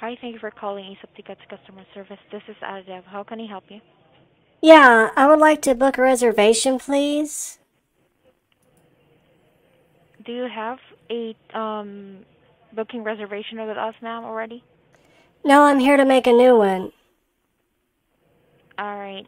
Hi, thank you for calling ASAP Tickets customer service. This is Adev. How can I help you? Yeah, I would like to book a reservation, please. Do you have a um booking reservation with us, ma'am, already? No, I'm here to make a new one. All right.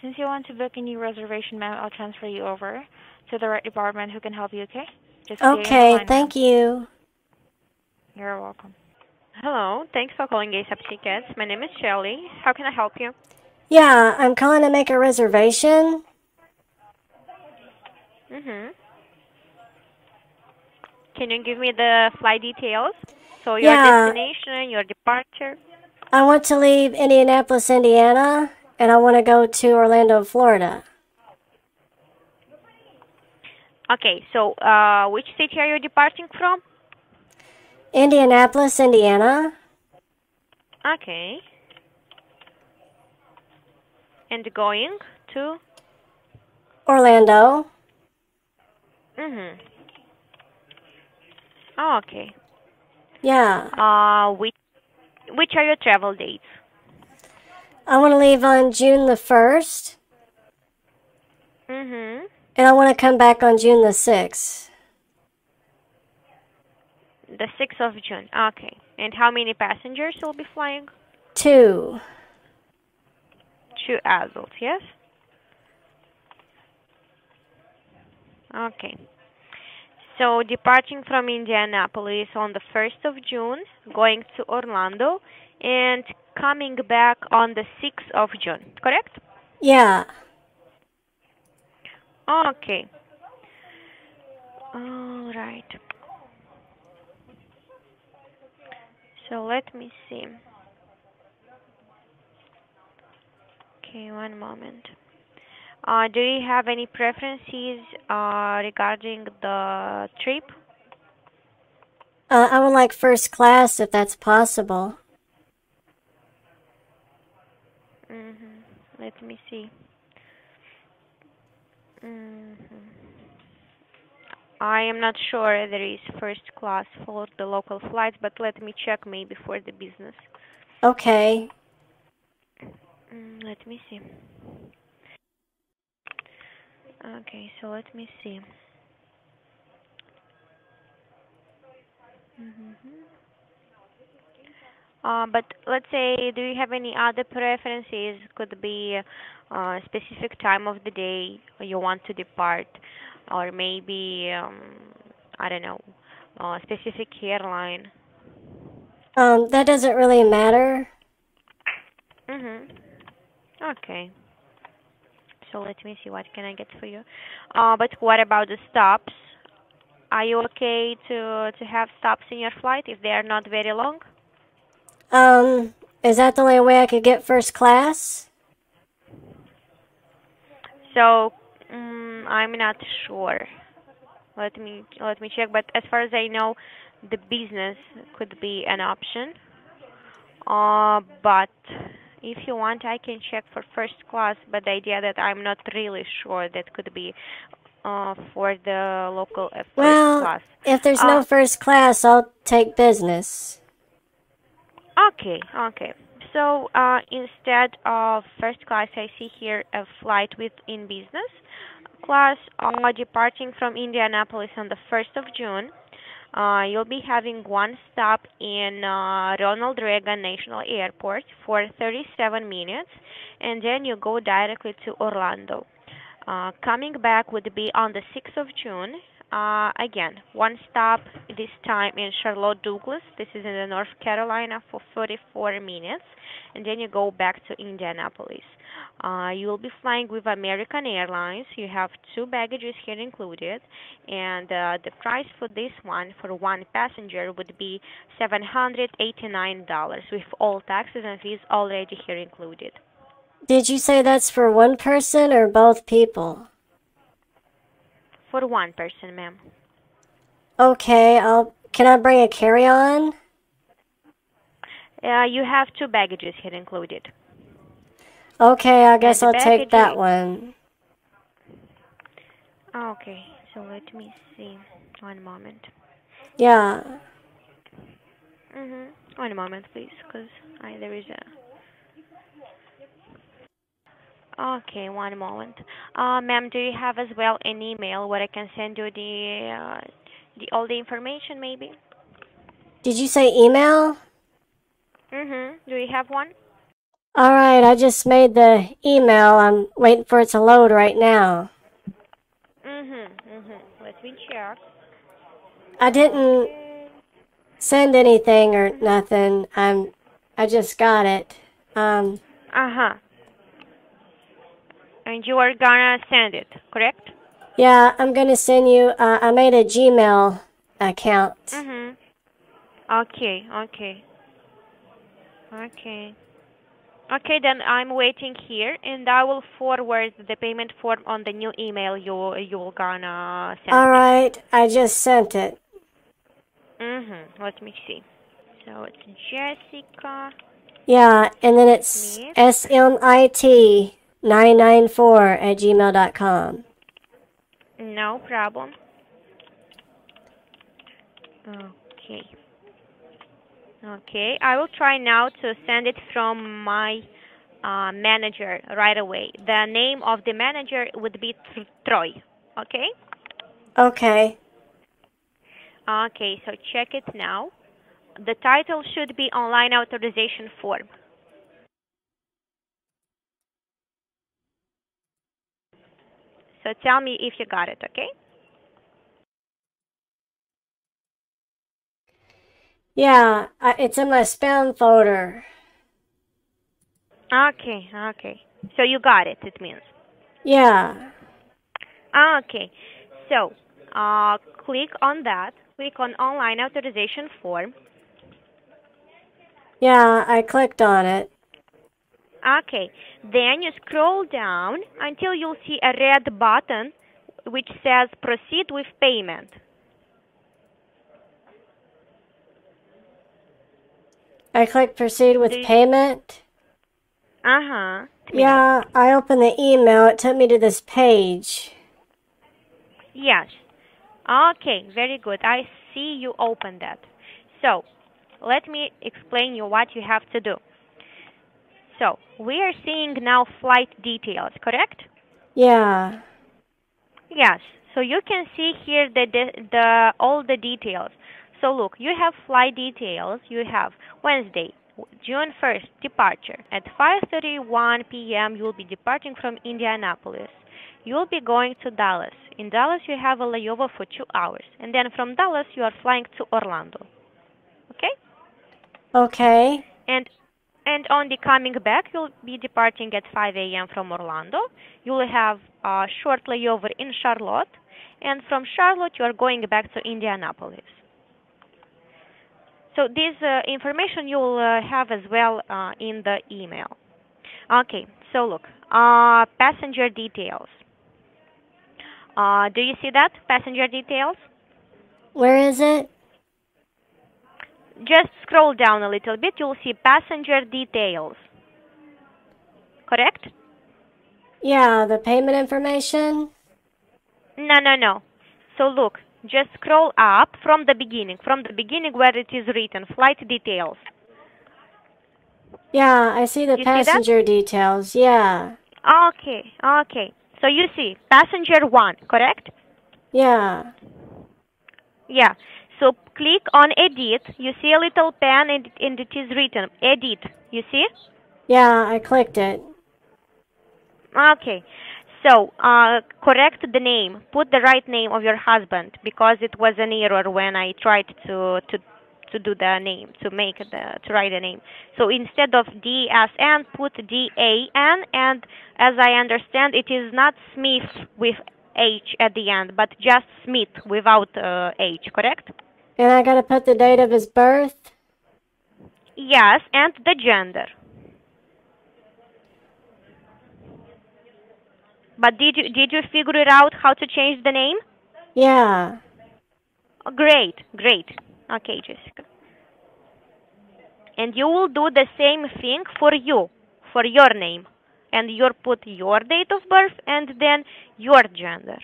Since you want to book a new reservation, ma'am, I'll transfer you over to the right department who can help you, okay? Just Okay, thank you. You're welcome. Hello, thanks for calling ASAP Tickets. My name is Shelley. How can I help you? Yeah, I'm calling to make a reservation. Mm-hmm. Can you give me the flight details? So your Yeah. destination, your departure. I want to leave Indianapolis, Indiana, and I want to go to Orlando, Florida. Okay, so uh, which city are you departing from? Indianapolis, Indiana. Okay. And going to? Orlando. Mm-hmm. Oh, okay. Yeah. Uh, which which are your travel dates? I want to leave on June the 1st, Mm-hmm. and I want to come back on June the 6th. The 6th of June. Okay. And how many passengers will be flying? Two. Two adults, yes? Okay. So departing from Indianapolis on the 1st of June, going to Orlando, and coming back on the 6th of June, correct? Yeah. Okay. All right. So let me see. Okay, one moment. Uh, do you have any preferences uh, regarding the trip? Uh, I would like first class if that's possible. Mm-hmm. Let me see. Mm-hmm. I am not sure there is first class for the local flights, but let me check maybe for the business. Okay. Mm, let me see. Okay, so let me see. Mm-hmm. Uh, but let's say, do you have any other preferences? Could be a specific time of the day you want to depart, or maybe um, I don't know, a specific airline. Um, that doesn't really matter. Mhm. Okay. So let me see what can I get for you. Uh, but what about the stops? Are you okay to to have stops in your flight if they are not very long? Um, is that the only way I could get first class? So mm, I'm not sure. Let me let me check. But as far as I know, the business could be an option. Uh, but if you want, I can check for first class. But the idea that I'm not really sure that could be uh, for the local uh, first Well, class. if there's Uh, no first class, I'll take business. Okay, okay. So uh, instead of first class, I see here a flight with in business class uh, departing from Indianapolis on the 1st of June. Uh, you'll be having one stop in uh, Ronald Reagan National Airport for 37 minutes, and then you go directly to Orlando. Uh, coming back would be on the 6th of June. Uh, again, one stop this time in Charlotte Douglas. This is in the North Carolina for 44 minutes, and then you go back to Indianapolis. Uh, you will be flying with American Airlines. You have two baggages here included, and uh, the price for this one for one passenger would be $789 with all taxes and fees already here included. Did you say that's for one person or both people? For one person, ma'am. Okay, I'll. Can I bring a carry-on? Uh, you have two baggages here included. Okay, I guess I'll take that one. Okay, so let me see. One moment. Yeah. Mhm. One moment, please, because there is a. Okay, one moment. Uh, ma'am, do you have as well an email where I can send you the uh, the all the information, maybe? Did you say email? Mhm. Do you have one? All right, I just made the email. I'm waiting for it to load right now. Mhm. Mhm. Let me check. I didn't send anything or nothing. I'm I just got it. Um Uh huh. And you are gonna send it, correct? yeah, I'm going to send you uh, I made a Gmail account. Mhm. Okay. Okay. Okay. Okay, then I'm waiting here, and I will forward the payment form on the new email you you're gonna send. All right, I just sent it. Mhm. Let me see. So it's Jessica. Yeah, and then it's Smith. smit 994 at gmail dot com. No problem. Okay. Okay, I will try now to send it from my uh, manager right away. The name of the manager would be Tr- Troy. Okay? Okay. Okay, so check it now. The title should be online authorization form. So tell me if you got it, okay? Yeah, it's in my spam folder. Okay, okay. So you got it, it means. Yeah. Okay. So, uh, click on that. Click on online authorization form. Yeah, I clicked on it. Okay. Then you scroll down until you'll see a red button which says proceed with payment. I click proceed with you- payment. Uh-huh. Yeah, I opened the email. It took me to this page. Yes. Okay, very good. I see you open that. So, let me explain you what you have to do. So, we are seeing now flight details, correct? Yeah. Yes. So you can see here the, the the all the details. So look, you have flight details. You have Wednesday, June 1st, departure. At 5:31 p.m. you will be departing from Indianapolis. You will be going to Dallas. In Dallas you have a layover for 2 hours. And then from Dallas you are flying to Orlando. Okay? Okay. And and on the coming back, you'll be departing at 5 a.m. from Orlando. You will have a short layover in Charlotte, and from Charlotte, you are going back to Indianapolis. So this uh, information you will uh, have as well uh, in the email. Okay, so look, uh, passenger details. Uh, do you see that passenger details? Where is it? Just scroll down a little bit. You'll see passenger details. Correct? Yeah, the payment information. No, no, no. So look, just scroll up from the beginning, from the beginning where it is written, flight details. Yeah, I see the You see passenger details. Yeah. Okay, okay. So you see, passenger one, correct? Yeah. Yeah. So click on edit. You see a little pen and, and it is written edit. You see? Yeah, I clicked it. Okay. So, uh, correct the name. Put the right name of your husband because it was an error when I tried to to to do the name to make the to write the name. So instead of D S N, put D A N, and as I understand, it is not Smith with H at the end, but just Smith without uh, H. Correct? And I gotta put the date of his birth. Yes, and the gender. But did you did you figure it out how to change the name? Yeah. Oh, great, great. Okay, Jessica. And you will do the same thing for you, for your name. And you put your date of birth and then your gender.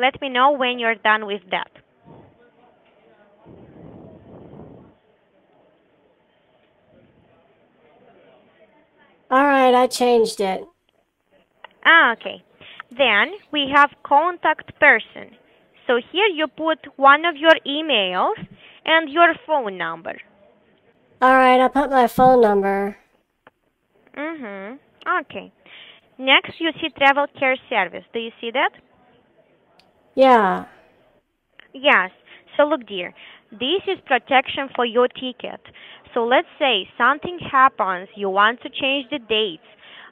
Let me know when you're done with that. All right, I changed it. Ah, okay. Then we have contact person. So here you put one of your emails and your phone number. All right, I put my phone number. Mhm. Okay. Next you see travel care service. Do you see that? Yeah. Yes. So look dear, this is protection for your ticket. So let's say something happens, you want to change the dates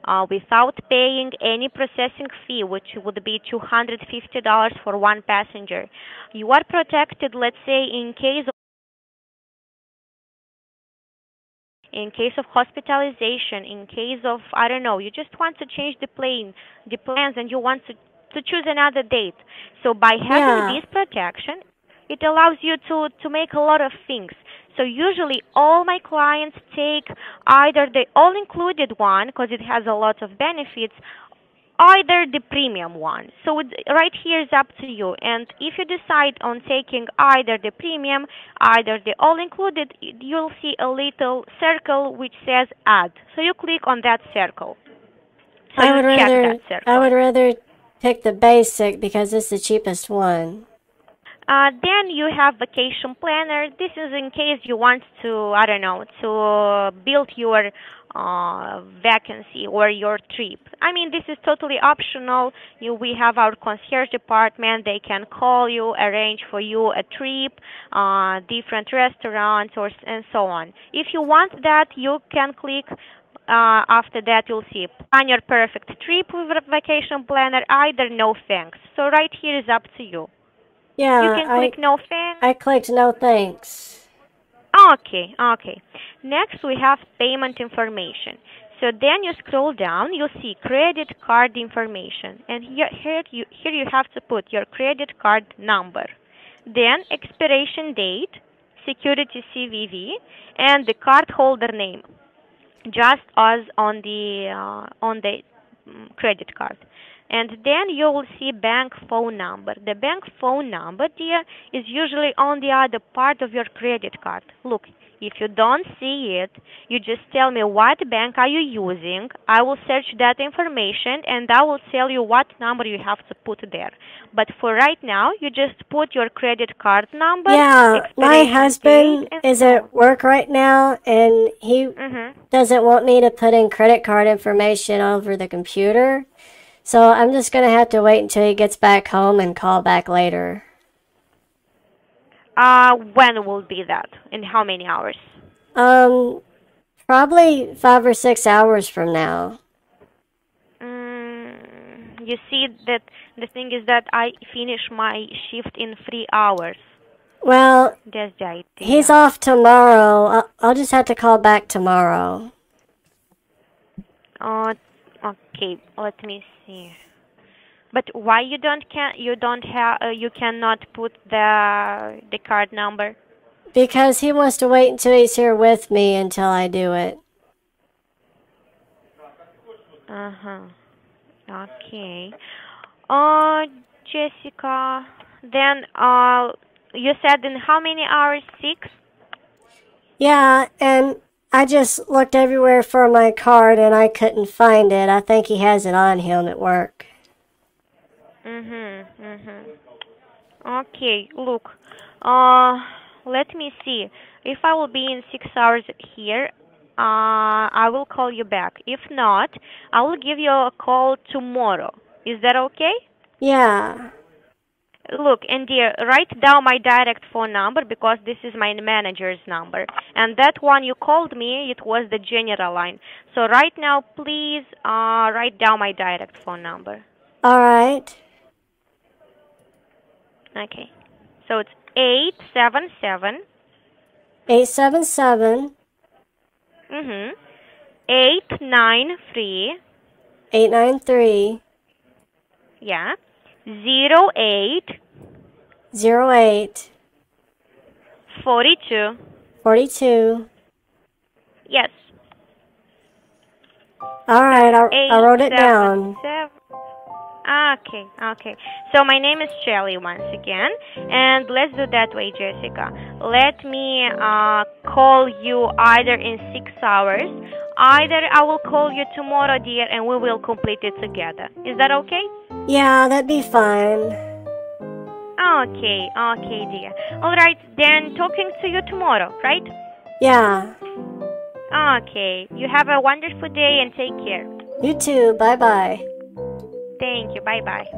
uh, without paying any processing fee, which would be $250 for one passenger. You are protected, let's say, in case of in case of hospitalization, in case of I don't know, you just want to change the plane, the plans, and you want to to choose another date. So by having Yeah. this protection, it allows you to to make a lot of things. So usually all my clients take either the all-included one because it has a lot of benefits, either the premium one. So it's, right here is up to you. And if you decide on taking either the premium, either the all-included, you'll see a little circle which says add. So you click on that circle. So I would rather that circle. I would rather pick the basic because it's the cheapest one. Uh, then you have vacation planner. This is in case you want to, I don't know, to build your uh, vacancy or your trip. I mean, this is totally optional. You, we have our concierge department. They can call you, arrange for you a trip, uh, different restaurants, or and so on. If you want that, you can click. Uh, after that, you'll see plan your perfect trip with a vacation planner. Either no thanks. So right here is up to you. Yeah, You can I click no thanks. I clicked no thanks. Okay, okay. Next we have payment information. So then you scroll down, you'll see credit card information. And here, here, you, here you have to put your credit card number. Then expiration date, security CVV, and the cardholder name. Just as on the, uh, on the credit card. And then you will see bank phone number. The bank phone number, dear, is usually on the other part of your credit card. Look, if you don't see it, you just tell me what bank are you using. I will search that information and I will tell you what number you have to put there. But for right now, you just put your credit card number. Yeah, my husband is at work right now and he. Mhm. doesn't want me to put in credit card information over the computer. So I'm just going to have to wait until he gets back home and call back later. Uh, when will be that? In how many hours? Um probably 5 or 6 hours from now. Mm, you see that the thing is that I finish my shift in three hours. Well, That's the idea. he's off tomorrow. I'll, I'll just have to call back tomorrow. Uh, okay, let me see. But why you don't can you don't have uh, you cannot put the the card number? Because he wants to wait until he's here with me until I do it. Uh huh. Okay. Uh, Jessica. Then uh, you said in how many hours? Six. Yeah, and I just looked everywhere for my card and I couldn't find it. I think he has it on him at work. Mhm. Mhm. Okay. Look. Uh, let me see. If I will be in six hours here, uh, I will call you back. If not, I will give you a call tomorrow. Is that okay? Yeah. Look, and dear, write down my direct phone number because this is my manager's number. And that one you called me, it was the general line. So right now, please uh, write down my direct phone number. All right. Okay. So it's eight seven seven. 877 Mhm. Eight nine three. 893 Yeah. Zero eight 08 forty two. 42. Yes. All right, I, I wrote it seven down. seven- Okay, okay. So my name is Shelly once again, and let's do that way, Jessica. Let me uh, call you either in six hours, either I will call you tomorrow, dear, and we will complete it together. Is that okay? Yeah, that'd be fine. Okay, okay, dear. All right, then talking to you tomorrow, right? Yeah. Okay. You have a wonderful day and take care. You too. Bye bye. Thank you. Bye bye.